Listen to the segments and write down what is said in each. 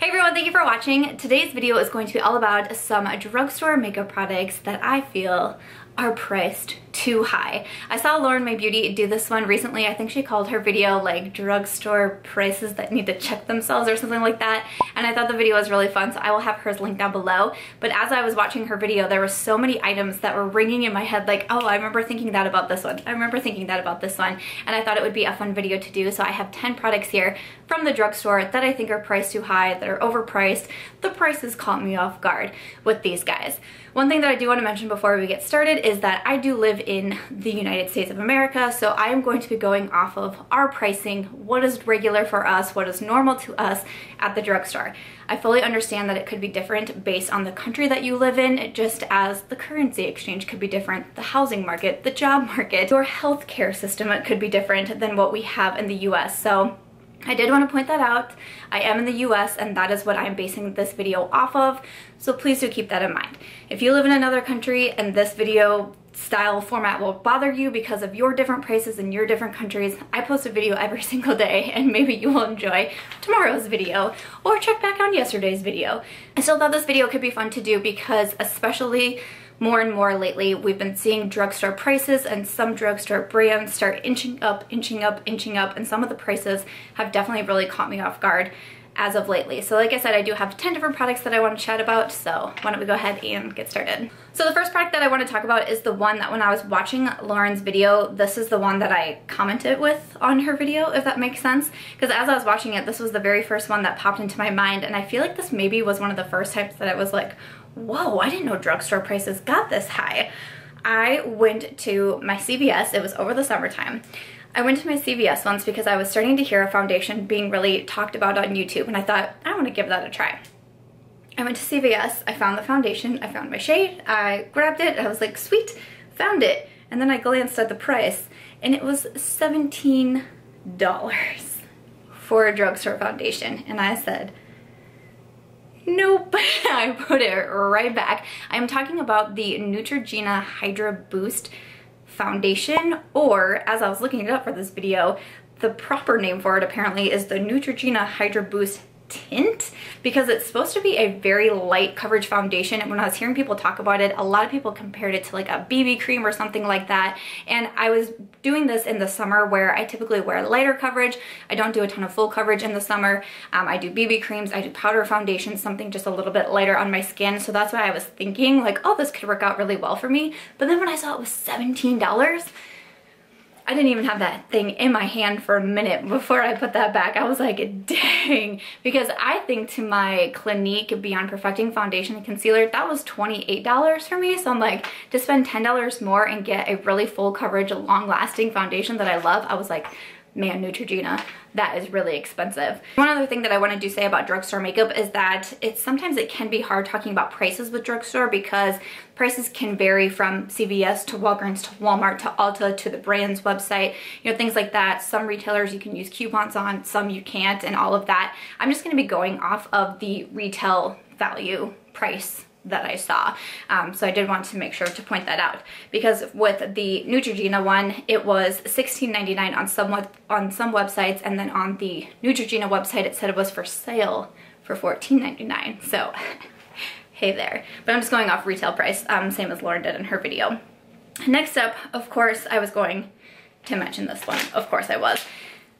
Hey everyone, thank you for watching. Today's video is going to be all about some drugstore makeup products that I feel are priced too high. I saw Lauren Mae Beauty do this one recently. I think she called her video like drugstore prices that need to check themselves or something like that. And I thought the video was really fun, so I will have hers linked down below. But as I was watching her video, there were so many items that were ringing in my head like, oh, I remember thinking that about this one. I remember thinking that about this one. And I thought it would be a fun video to do. So I have 10 products here from the drugstore that I think are priced too high, that are overpriced. The prices caught me off guard with these guys. One thing that I do want to mention before we get started is that I do live in the United States of America, so I am going to be going off of our pricing, what is regular for us, what is normal to us at the drugstore. I fully understand that it could be different based on the country that you live in, just as the currency exchange could be different, the housing market, the job market, your healthcare system could be different than what we have in the US. So I did want to point that out. I am in the US and that is what I'm basing this video off of, so please do keep that in mind. If you live in another country and this video style format will bother you because of your different prices in your different countries, I post a video every single day and maybe you will enjoy tomorrow's video or check back on yesterday's video. I still thought this video could be fun to do because especially more and more lately, we've been seeing drugstore prices and some drugstore brands start inching up, inching up, inching up, and some of the prices have definitely really caught me off guard as of lately. So like I said, I do have 10 different products that I want to chat about, so why don't we go ahead and get started. So the first product that I want to talk about is the one that when I was watching Lauren's video, this is the one that I commented with on her video, if that makes sense. Because as I was watching it, this was the very first one that popped into my mind, and I feel like this maybe was one of the first times that I was like, whoa, I didn't know drugstore prices got this high. I went to my CVS, it was over the summertime. I went to my CVS once because I was starting to hear a foundation being really talked about on YouTube and I thought, I want to give that a try. I went to CVS, I found the foundation, I found my shade, I grabbed it, I was like, sweet, found it. And then I glanced at the price and it was $17 for a drugstore foundation. And I said, Nope, I put it right back. I'm talking about the Neutrogena Hydro Boost foundation, or as I was looking it up for this video, the proper name for it apparently is the Neutrogena Hydro Boost tint because it's supposed to be a very light coverage foundation. And when I was hearing people talk about it a lot of people compared it to like a BB cream or something like that. And I was doing this in the summer where I typically wear lighter coverage. I don't do a ton of full coverage in the summer. Um, I do BB creams. I do powder foundation something just a little bit lighter on my skin. So that's why I was thinking like oh this could work out really well for me. But then when I saw it was $17 I didn't even have that thing in my hand for a minute before I put that back. I was like, dang. Because I think to my Clinique Beyond Perfecting Foundation and Concealer, that was $28 for me. So I'm like, to spend $10 more and get a really full coverage, long-lasting foundation that I love, I was like, man, Neutrogena, that is really expensive. One other thing that I wanted to say about drugstore makeup is that it's sometimes it can be hard talking about prices with drugstore because prices can vary from CVS to Walgreens to Walmart to Ulta to the brand's website, you know, things like that. Some retailers you can use coupons on, some you can't, and all of that. I'm just gonna be going off of the retail value price that I saw. Um, so I did want to make sure to point that out because with the Neutrogena one, it was $16.99 on some on some websites, and then on the Neutrogena website, it said it was for sale for $14.99. So hey there. But I'm just going off retail price, um, same as Lauren did in her video. Next up, of course, I was going to mention this one. Of course I was.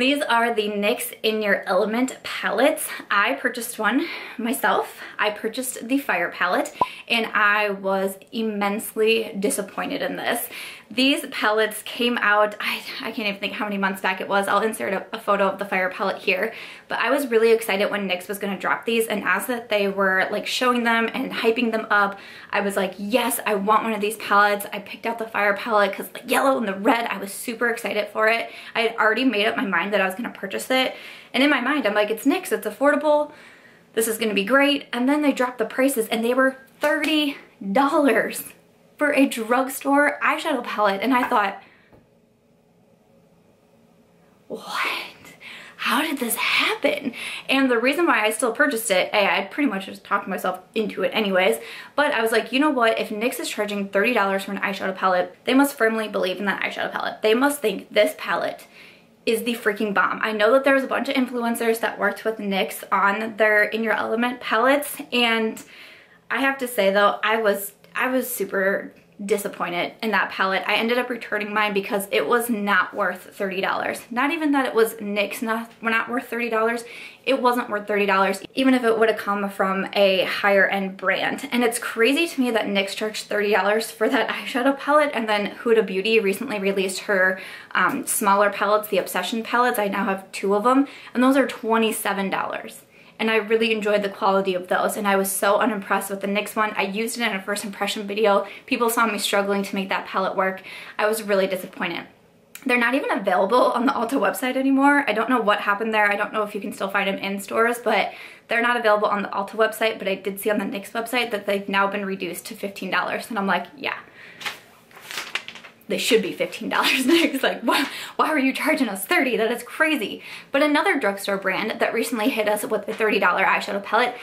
These are the NYX In Your Element palettes. I purchased one myself. I purchased the Fire palette and I was immensely disappointed in this. These palettes came out, I, I can't even think how many months back it was. I'll insert a, a photo of the Fire palette here. But I was really excited when NYX was gonna drop these and as that they were like showing them and hyping them up, I was like, yes, I want one of these palettes. I picked out the Fire palette because the yellow and the red, I was super excited for it. I had already made up my mind that I was gonna purchase it. And in my mind, I'm like, it's NYX, it's affordable. This is gonna be great. And then they dropped the prices and they were $30 for a drugstore eyeshadow palette. And I thought, what? How did this happen? And the reason why I still purchased it, I pretty much just talked myself into it anyways, but I was like, you know what, if NYX is charging $30 for an eyeshadow palette, they must firmly believe in that eyeshadow palette. They must think this palette is the freaking bomb. I know that there was a bunch of influencers that worked with NYX on their In Your Element palettes and I have to say though, I was I was super disappointed in that palette. I ended up returning mine because it was not worth $30. Not even that it was NYX, not, not worth $30. It wasn't worth $30, even if it would have come from a higher end brand. And it's crazy to me that NYX charged $30 for that eyeshadow palette and then Huda Beauty recently released her um, smaller palettes, the Obsession palettes. I now have two of them and those are $27 and I really enjoyed the quality of those and I was so unimpressed with the NYX one. I used it in a first impression video. People saw me struggling to make that palette work. I was really disappointed. They're not even available on the Ulta website anymore. I don't know what happened there. I don't know if you can still find them in stores, but they're not available on the Ulta website, but I did see on the NYX website that they've now been reduced to $15. And I'm like, yeah, they should be $15 next. Like, why, why are you charging us 30? That is crazy. But another drugstore brand that recently hit us with a $30 eyeshadow palette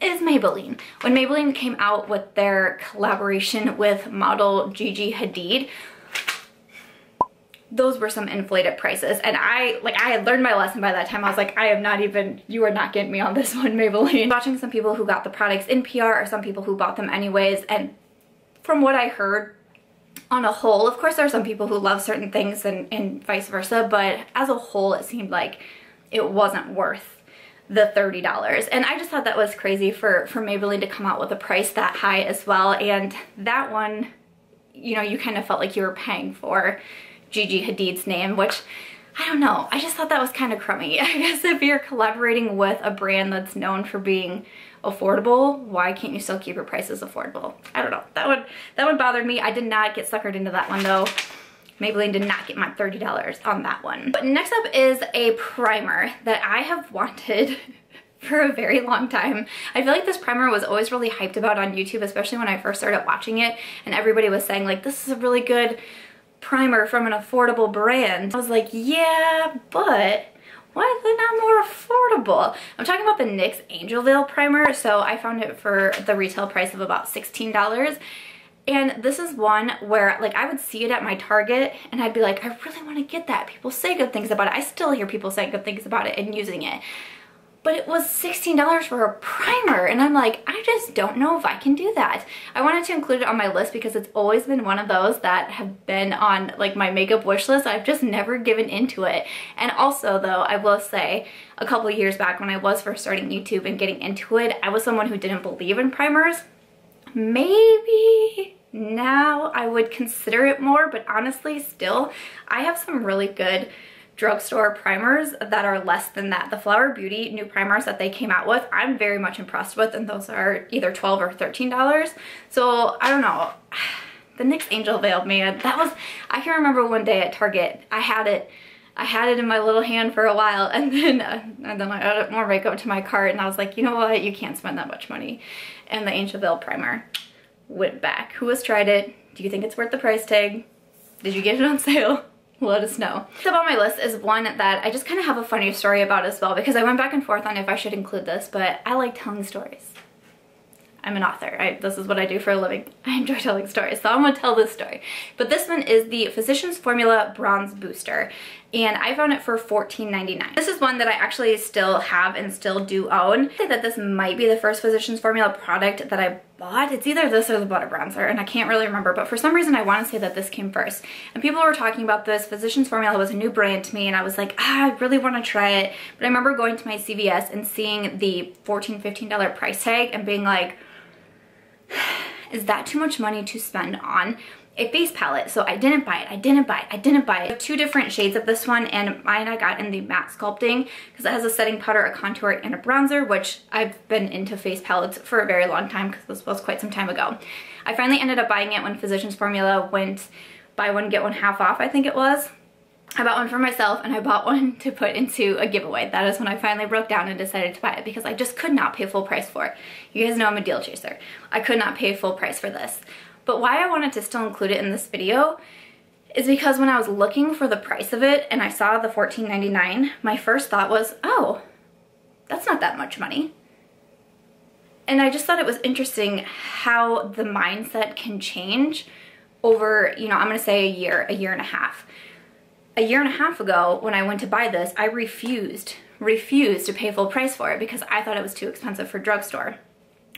is Maybelline. When Maybelline came out with their collaboration with model Gigi Hadid, those were some inflated prices and I like I had learned my lesson by that time I was like I am not even you are not getting me on this one Maybelline watching some people who got the products in PR or some people who bought them anyways and from what I heard on a whole, of course there are some people who love certain things and, and vice versa, but as a whole it seemed like it wasn't worth the $30. And I just thought that was crazy for, for Maybelline to come out with a price that high as well. And that one, you know, you kind of felt like you were paying for Gigi Hadid's name, which I don't know. I just thought that was kind of crummy. I guess if you're collaborating with a brand that's known for being affordable, why can't you still keep your prices affordable? I don't know. That would that would bother me. I did not get suckered into that one though. Maybelline did not get my $30 on that one. But next up is a primer that I have wanted for a very long time. I feel like this primer was always really hyped about on YouTube, especially when I first started watching it and everybody was saying like, this is a really good primer from an affordable brand. I was like, yeah, but why is it not more affordable? I'm talking about the NYX Angel Veil primer. So I found it for the retail price of about $16. And this is one where like I would see it at my Target and I'd be like, I really want to get that. People say good things about it. I still hear people saying good things about it and using it but it was $16 for a primer and I'm like I just don't know if I can do that. I wanted to include it on my list because it's always been one of those that have been on like my makeup wish list. I've just never given into it and also though I will say a couple years back when I was first starting YouTube and getting into it I was someone who didn't believe in primers. Maybe now I would consider it more but honestly still I have some really good drugstore primers that are less than that. The Flower Beauty new primers that they came out with, I'm very much impressed with and those are either 12 or $13. So I don't know. The NYX Angel Veil, man, that was, I can remember one day at Target, I had it I had it in my little hand for a while and then uh, and then I added more makeup to my cart and I was like, you know what, you can't spend that much money. And the Angel Veil primer went back. Who has tried it? Do you think it's worth the price tag? Did you get it on sale? Let us know. Next up on my list is one that I just kind of have a funny story about as well because I went back and forth on if I should include this, but I like telling stories. I'm an author. I, this is what I do for a living. I enjoy telling stories, so I'm gonna tell this story. But this one is the Physicians Formula Bronze Booster, and I found it for $14.99. This is one that I actually still have and still do own. I say that this might be the first Physicians Formula product that I bought. It's either this or the Butter Bronzer, and I can't really remember, but for some reason I want to say that this came first. And people were talking about this. Physicians Formula was a new brand to me, and I was like, ah, I really want to try it. But I remember going to my CVS and seeing the $14, $15 price tag and being like, is that too much money to spend on a face palette. So I didn't buy it, I didn't buy it, I didn't buy it. two different shades of this one and mine I got in the matte sculpting because it has a setting powder, a contour, and a bronzer, which I've been into face palettes for a very long time because this was quite some time ago. I finally ended up buying it when Physicians Formula went buy one, get one half off, I think it was. I bought one for myself and I bought one to put into a giveaway. That is when I finally broke down and decided to buy it because I just could not pay full price for it. You guys know I'm a deal chaser. I could not pay full price for this. But why I wanted to still include it in this video is because when I was looking for the price of it and I saw the $14.99, my first thought was, oh, that's not that much money. And I just thought it was interesting how the mindset can change over, you know, I'm gonna say a year, a year and a half a year and a half ago when I went to buy this, I refused, refused to pay full price for it because I thought it was too expensive for drugstore.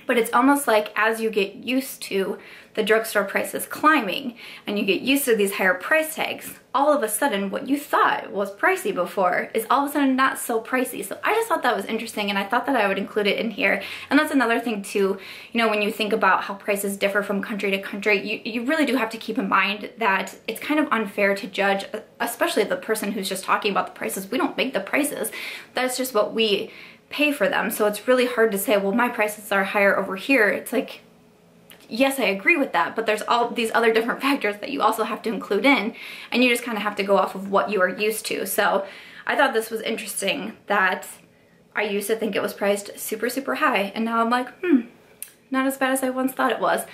But it's almost like as you get used to the drugstore prices climbing and you get used to these higher price tags, all of a sudden what you thought was pricey before is all of a sudden not so pricey. So I just thought that was interesting and I thought that I would include it in here. And that's another thing too, you know, when you think about how prices differ from country to country, you, you really do have to keep in mind that it's kind of unfair to judge, especially the person who's just talking about the prices. We don't make the prices. That's just what we pay for them. So it's really hard to say, well, my prices are higher over here. It's like, yes, I agree with that, but there's all these other different factors that you also have to include in, and you just kind of have to go off of what you are used to. So I thought this was interesting that I used to think it was priced super, super high, and now I'm like, hmm, not as bad as I once thought it was.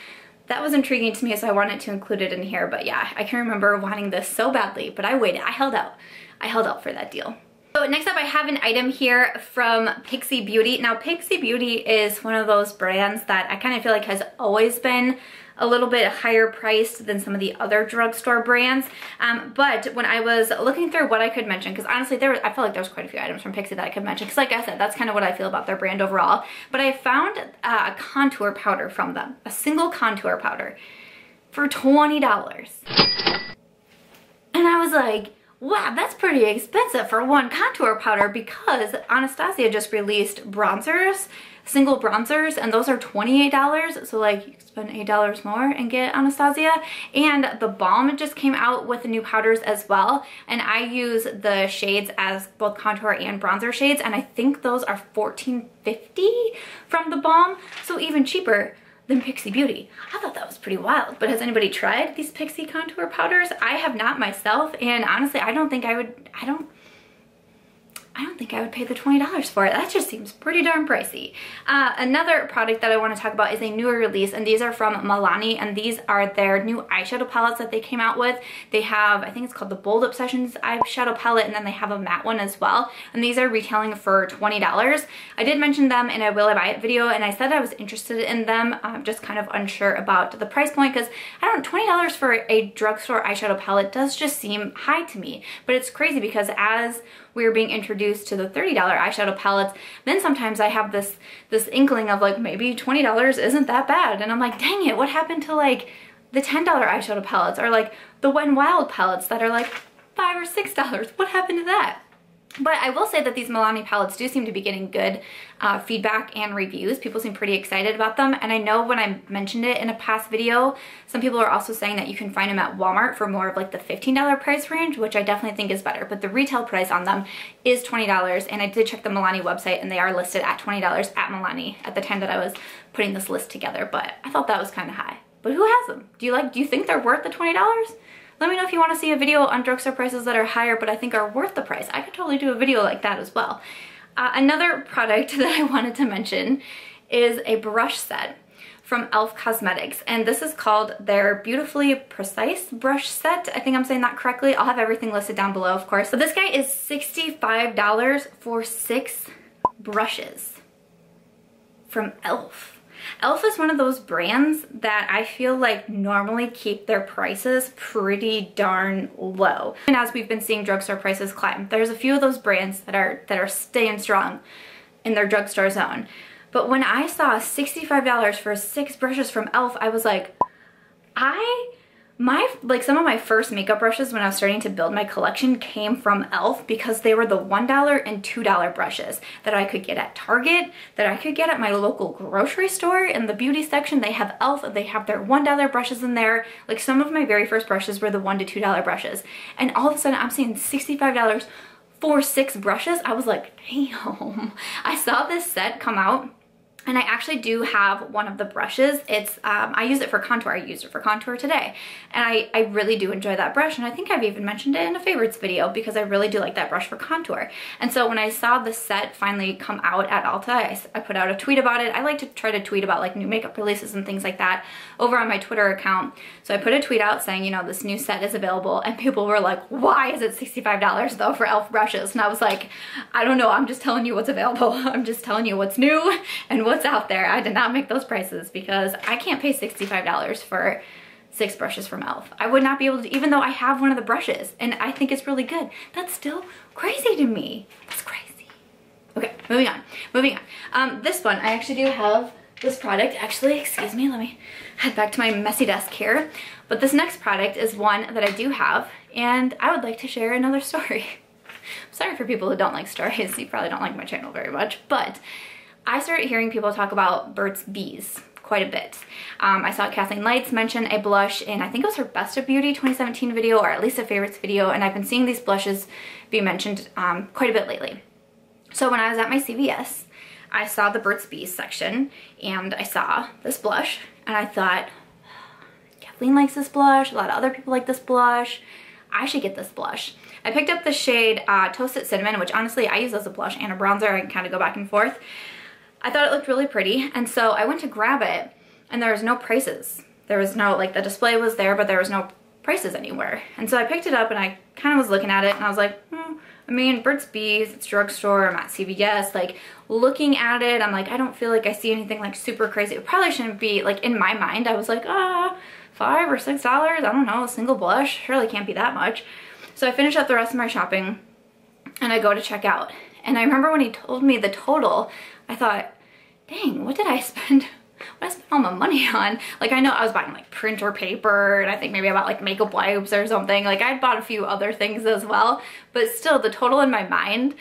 That was intriguing to me, so I wanted to include it in here, but yeah, I can remember wanting this so badly, but I waited, I held out. I held out for that deal. So next up I have an item here from Pixi Beauty. Now Pixi Beauty is one of those brands that I kind of feel like has always been a little bit higher priced than some of the other drugstore brands. Um, but when I was looking through what I could mention, because honestly, there was, I felt like there was quite a few items from Pixi that I could mention, because like I said, that's kind of what I feel about their brand overall. But I found uh, a contour powder from them, a single contour powder for $20. And I was like, wow, that's pretty expensive for one contour powder because Anastasia just released bronzers, single bronzers, and those are $28. So like you spend $8 more and get Anastasia. And the balm just came out with the new powders as well. And I use the shades as both contour and bronzer shades. And I think those are $14.50 from the balm. So even cheaper than Pixi Beauty. I thought that was pretty wild. But has anybody tried these Pixi contour powders? I have not myself. And honestly, I don't think I would, I don't, I don't think I would pay the $20 for it. That just seems pretty darn pricey. Uh, another product that I want to talk about is a newer release, and these are from Milani, and these are their new eyeshadow palettes that they came out with. They have, I think it's called the Bold Obsessions eyeshadow palette, and then they have a matte one as well, and these are retailing for $20. I did mention them in a Will I Buy It video, and I said I was interested in them, I'm just kind of unsure about the price point, because I don't $20 for a drugstore eyeshadow palette does just seem high to me, but it's crazy because as we were being introduced to the $30 eyeshadow palettes, then sometimes I have this, this inkling of like, maybe $20 isn't that bad. And I'm like, dang it, what happened to like the $10 eyeshadow palettes or like the Wet Wild palettes that are like five or $6? What happened to that? But I will say that these Milani palettes do seem to be getting good uh, feedback and reviews. People seem pretty excited about them. And I know when I mentioned it in a past video, some people are also saying that you can find them at Walmart for more of like the $15 price range, which I definitely think is better. But the retail price on them is $20. And I did check the Milani website and they are listed at $20 at Milani at the time that I was putting this list together. But I thought that was kind of high. But who has them? Do you like, do you think they're worth the $20? Let me know if you want to see a video on drugstore prices that are higher but I think are worth the price. I could totally do a video like that as well. Uh, another product that I wanted to mention is a brush set from e.l.f. Cosmetics and this is called their Beautifully Precise brush set. I think I'm saying that correctly. I'll have everything listed down below of course. But this guy is $65 for six brushes from e.l.f. e.l.f. is one of those brands that I feel like normally keep their prices pretty darn low. And as we've been seeing drugstore prices climb, there's a few of those brands that are that are staying strong in their drugstore zone. But when I saw $65 for six brushes from e.l.f., I was like, I my, like some of my first makeup brushes when I was starting to build my collection came from e.l.f. because they were the $1 and $2 brushes that I could get at Target, that I could get at my local grocery store. In the beauty section, they have e.l.f., they have their $1 brushes in there. Like some of my very first brushes were the $1 to $2 brushes. And all of a sudden I'm seeing $65 for six brushes. I was like, damn. I saw this set come out and I actually do have one of the brushes. It's, um, I use it for contour. I used it for contour today. And I, I really do enjoy that brush. And I think I've even mentioned it in a favorites video because I really do like that brush for contour. And so when I saw the set finally come out at Ulta, I, I put out a tweet about it. I like to try to tweet about like new makeup releases and things like that over on my Twitter account. So I put a tweet out saying, you know, this new set is available. And people were like, why is it $65 though for e.l.f. brushes? And I was like, I don't know. I'm just telling you what's available. I'm just telling you what's new and what what's out there. I did not make those prices because I can't pay $65 for six brushes from e.l.f. I would not be able to, even though I have one of the brushes and I think it's really good. That's still crazy to me. That's crazy. Okay, moving on, moving on. Um, this one, I actually do have this product. Actually, excuse me, let me head back to my messy desk here. But this next product is one that I do have and I would like to share another story. I'm sorry for people who don't like stories. You probably don't like my channel very much, but I started hearing people talk about Burt's Bees quite a bit. Um, I saw Kathleen Lights mention a blush in I think it was her Best of Beauty 2017 video or at least a favorites video and I've been seeing these blushes be mentioned um, quite a bit lately. So when I was at my CVS, I saw the Burt's Bees section and I saw this blush and I thought, Kathleen likes this blush, a lot of other people like this blush, I should get this blush. I picked up the shade uh, Toasted Cinnamon, which honestly I use as a blush and a bronzer, I can kind of go back and forth. I thought it looked really pretty and so I went to grab it and there was no prices. There was no, like the display was there but there was no prices anywhere. And so I picked it up and I kind of was looking at it and I was like, hmm, I mean, Burt's Bees, it's drugstore, I'm at CVS, like looking at it, I'm like, I don't feel like I see anything like super crazy. It probably shouldn't be, like in my mind, I was like, ah, five or six dollars, I don't know, a single blush, surely can't be that much. So I finished up the rest of my shopping and I go to check out. And I remember when he told me the total, I thought, dang, what did I spend what I spent all my money on. Like I know I was buying like printer paper and I think maybe I bought like makeup wipes or something. Like I bought a few other things as well, but still the total in my mind,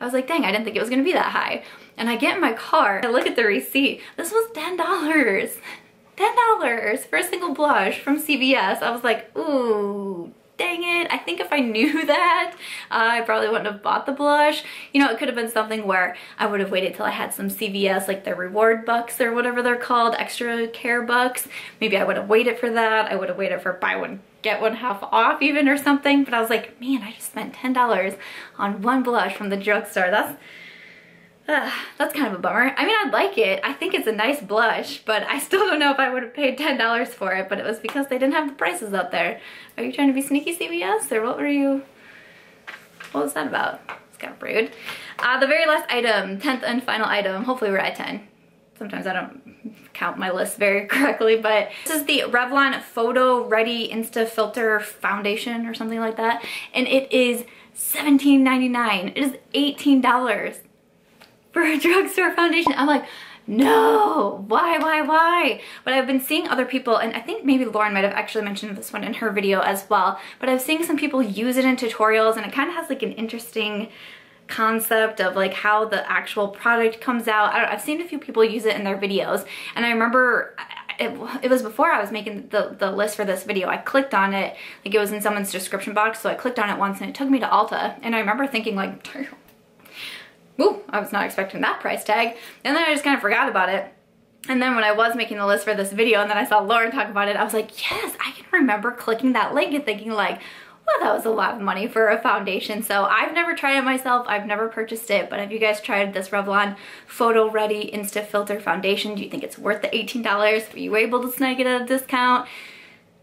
I was like, dang, I didn't think it was gonna be that high. And I get in my car, I look at the receipt. This was $10. $10 for a single blush from CVS. I was like, ooh, dang it, I think if I knew that, uh, I probably wouldn't have bought the blush. You know, it could have been something where I would have waited till I had some CVS, like the reward bucks or whatever they're called, extra care bucks. Maybe I would have waited for that. I would have waited for buy one, get one half off even or something. But I was like, man, I just spent $10 on one blush from the drugstore. That's that's kind of a bummer. I mean, I'd like it. I think it's a nice blush, but I still don't know if I would have paid $10 for it, but it was because they didn't have the prices up there. Are you trying to be sneaky CVS, or what were you, what was that about? It's kind of rude. Uh, the very last item, 10th and final item, hopefully we're at 10. Sometimes I don't count my list very correctly, but this is the Revlon Photo Ready Insta Filter Foundation or something like that, and it is $17.99. It is $18 for a drugstore foundation. I'm like, no, why, why, why? But I've been seeing other people, and I think maybe Lauren might have actually mentioned this one in her video as well, but I've seen some people use it in tutorials and it kind of has like an interesting concept of like how the actual product comes out. I have seen a few people use it in their videos and I remember it, it, was before I was making the, the list for this video. I clicked on it, like it was in someone's description box, so I clicked on it once and it took me to Ulta and I remember thinking like, Ooh, I was not expecting that price tag. And then I just kind of forgot about it. And then when I was making the list for this video and then I saw Lauren talk about it, I was like, yes, I can remember clicking that link and thinking like, well, that was a lot of money for a foundation. So I've never tried it myself. I've never purchased it. But have you guys tried this Revlon Photo Ready Insta Filter Foundation? Do you think it's worth the $18? Were you able to snag it at a discount?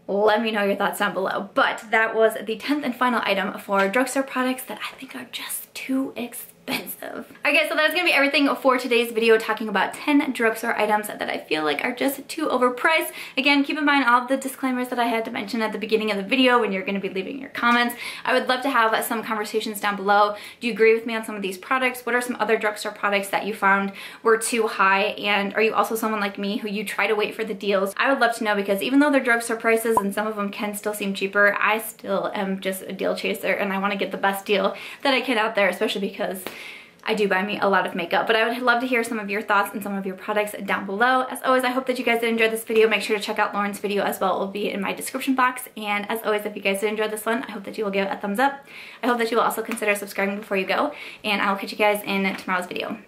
Let me know your thoughts down below. But that was the 10th and final item for drugstore products that I think are just too expensive expensive. Okay, so that's gonna be everything for today's video talking about 10 drugstore items that I feel like are just too overpriced. Again, keep in mind all the disclaimers that I had to mention at the beginning of the video when you're gonna be leaving your comments. I would love to have some conversations down below. Do you agree with me on some of these products? What are some other drugstore products that you found were too high? And are you also someone like me who you try to wait for the deals? I would love to know because even though they're drugstore prices and some of them can still seem cheaper, I still am just a deal chaser and I wanna get the best deal that I can out there, especially because I do buy me a lot of makeup. But I would love to hear some of your thoughts and some of your products down below. As always, I hope that you guys did enjoy this video. Make sure to check out Lauren's video as well. It will be in my description box. And as always, if you guys did enjoy this one, I hope that you will give it a thumbs up. I hope that you will also consider subscribing before you go. And I will catch you guys in tomorrow's video.